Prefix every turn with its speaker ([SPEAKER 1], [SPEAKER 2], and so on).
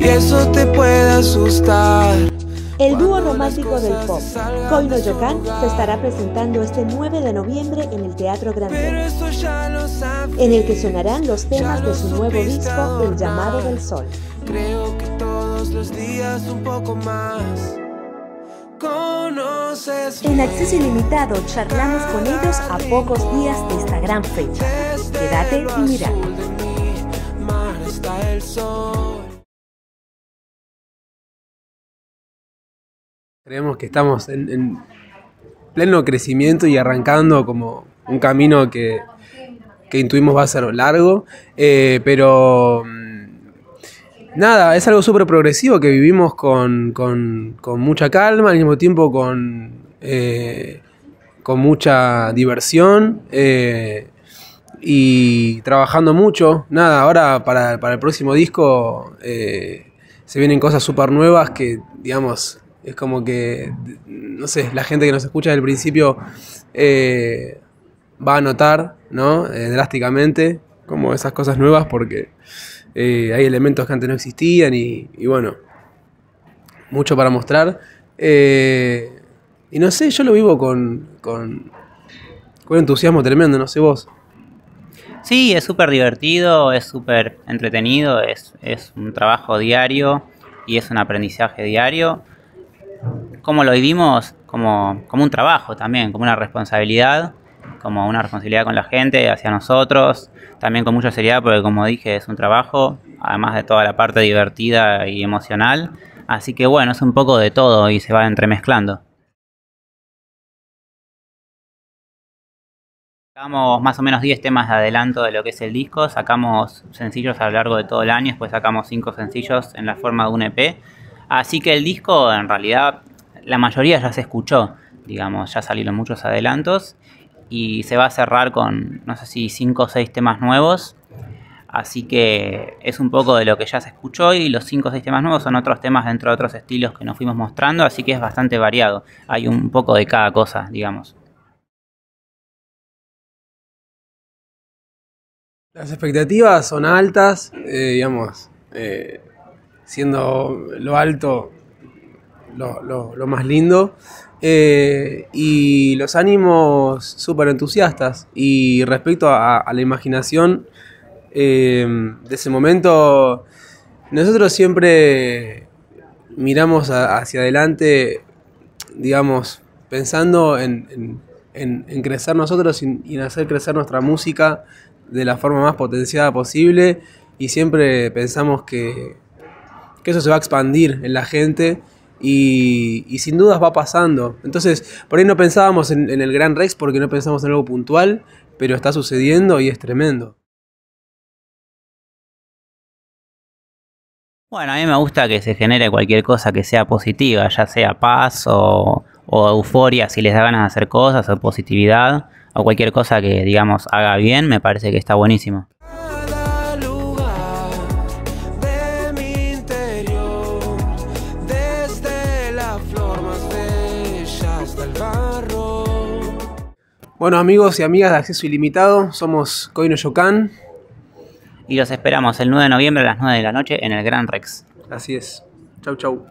[SPEAKER 1] y eso te puede asustar.
[SPEAKER 2] El dúo romántico del pop, Koino Yokan, se estará presentando este 9 de noviembre en el Teatro Grande, en el que sonarán los temas de su nuevo disco El llamado del sol.
[SPEAKER 1] Creo que todos los días un poco más.
[SPEAKER 2] En acceso ilimitado charlamos con ellos a pocos días de esta gran fecha. Quédate y mira.
[SPEAKER 3] Creemos que estamos en, pleno crecimiento y arrancando como un camino que, intuimos va a ser largo, eh, pero mm, nada, es algo súper progresivo que vivimos con, mucha calma, al mismo tiempo con, eh, con mucha diversión eh, y trabajando mucho. Nada, ahora para, para el próximo disco se vienen cosas súper nuevas que, digamos, es como que, no sé, la gente que nos escucha desde el principio eh, va a notar, ¿no? Eh, drásticamente, como esas cosas nuevas, porque eh, hay elementos que antes no existían y, bueno, mucho para mostrar. y no sé, yo lo vivo con, con, con entusiasmo tremendo, no sé vos.
[SPEAKER 4] Sí, es súper divertido, es súper entretenido, es, es un trabajo diario y es un aprendizaje diario cómo lo vivimos como, como un trabajo también, como una responsabilidad, como una responsabilidad con la gente, hacia nosotros, también con mucha seriedad, porque como dije, es un trabajo, además de toda la parte divertida y emocional. Así que bueno, es un poco de todo y se va entremezclando. Sacamos más o menos 10 temas de adelanto de lo que es el disco, sacamos sencillos a lo largo de todo el año, después sacamos 5 sencillos en la forma de un EP. Así que el disco en realidad la mayoría ya se escuchó, digamos, ya salieron muchos adelantos y se va a cerrar con, no sé si 5 o 6 temas nuevos. Así que es un poco de lo que ya se escuchó y los 5 o 6 temas nuevos son otros temas dentro de otros estilos que nos fuimos mostrando, así que es bastante variado. Hay un poco de cada cosa, digamos.
[SPEAKER 3] Las expectativas son altas, eh, digamos, eh, siendo lo alto lo, más lindo. Eh, y los ánimos súper entusiastas. Y respecto a, la imaginación eh, de ese momento, nosotros siempre miramos hacia adelante, digamos, pensando en, crecer nosotros y, en hacer crecer nuestra música de la forma más potenciada posible. Y siempre pensamos que, que eso se va a expandir en la gente y, sin dudas va pasando. Entonces, por ahí no pensábamos en, el Gran Rex porque no pensamos en algo puntual, pero está sucediendo y es tremendo.
[SPEAKER 4] Bueno, a mí me gusta que se genere cualquier cosa que sea positiva, ya sea paz o, o euforia si les da ganas de hacer cosas, o positividad, o cualquier cosa que, digamos, haga bien, me parece que está buenísimo.
[SPEAKER 3] Bueno amigos y amigas de Acceso Ilimitado, somos Coino Yokan.
[SPEAKER 4] Y los esperamos el 9 de noviembre a las 9 de la noche en el Gran Rex.
[SPEAKER 3] Así es. Chau chau.